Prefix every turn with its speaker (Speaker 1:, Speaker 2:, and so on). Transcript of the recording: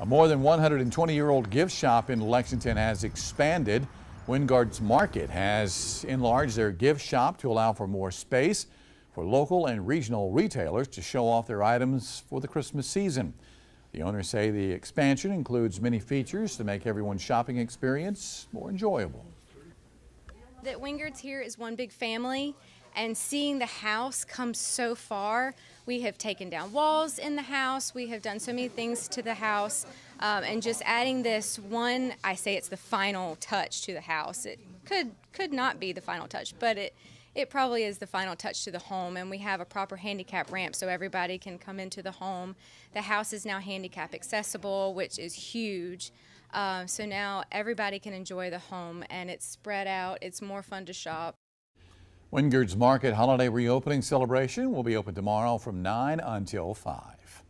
Speaker 1: A more than 120-year-old gift shop in Lexington has expanded. Wingard's Market has enlarged their gift shop to allow for more space for local and regional retailers to show off their items for the Christmas season. The owners say the expansion includes many features to make everyone's shopping experience more enjoyable.
Speaker 2: That Wingard's here is one big family and seeing the house come so far. We have taken down walls in the house. We have done so many things to the house. Um, and just adding this one, I say it's the final touch to the house. It could could not be the final touch, but it it probably is the final touch to the home and we have a proper handicap ramp so everybody can come into the home. The house is now handicap accessible, which is huge. Uh, so now everybody can enjoy the home and it's spread out. It's more fun to shop.
Speaker 1: Wingard's Market holiday reopening celebration will be open tomorrow from 9 until 5.